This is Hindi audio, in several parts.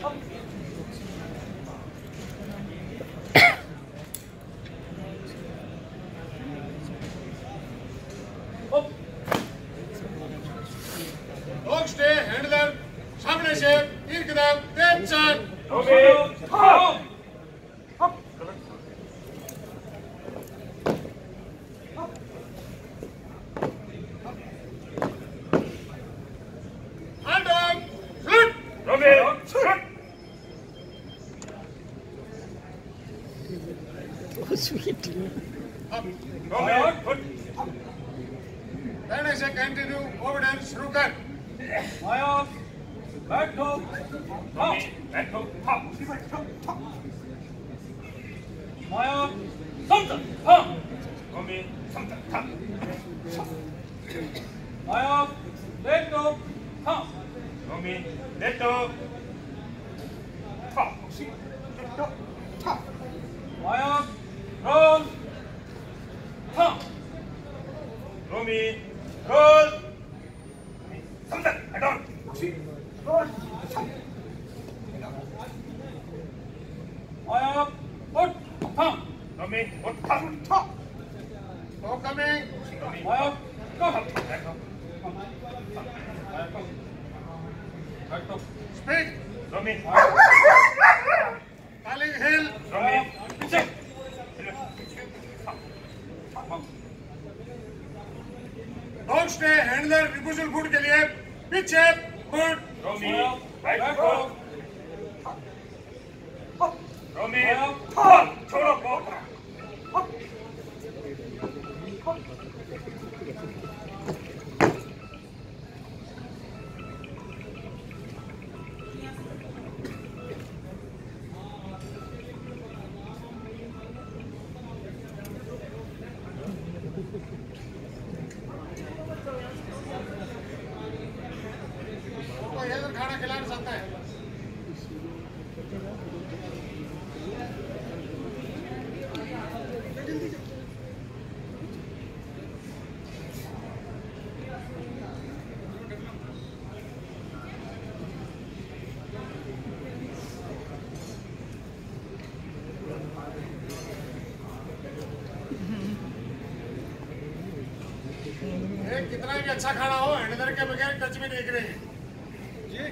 Dog stay, handler, सामने से तीन कदम sweet. Up. Come on, put. Then I say continue, over and Shrukar. Fly off. Back toe. Up. Back toe. Up. Back toe. Up. Fly off. Something. Up. Come in. Something. Up. Fly off. Let go. Up. Come in. Let go. Up. See. Let go. Up. Fly off. 준비 컷 3단 발동. 아야 헛탕 준비 헛탕 턱 헛탕 아야 컷 스피드! 준비 dog stay handler refusal food के लिए। पीछे फ़ूड माया बैठो तो इधर खाना खिलाना चाहता है। कितना भी अच्छा खाना हो, हैंडलर के बगैर टच में नहीं करेंगे हमारे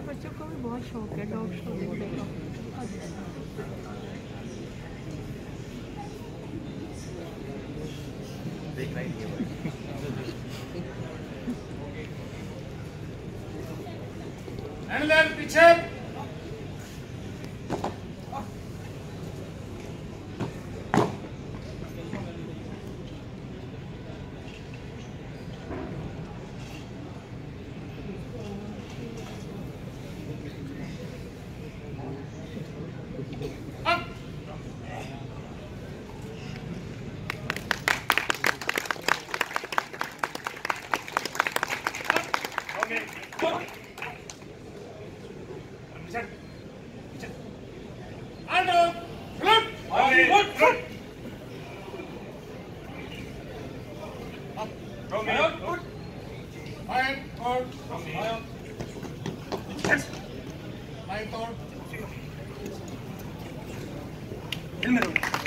बच्चों को भी बहुत शौक है डॉग शो देखने का हैंडलर पीछे Iron, put. Iron, third. Iron. Iron, third. Helmet.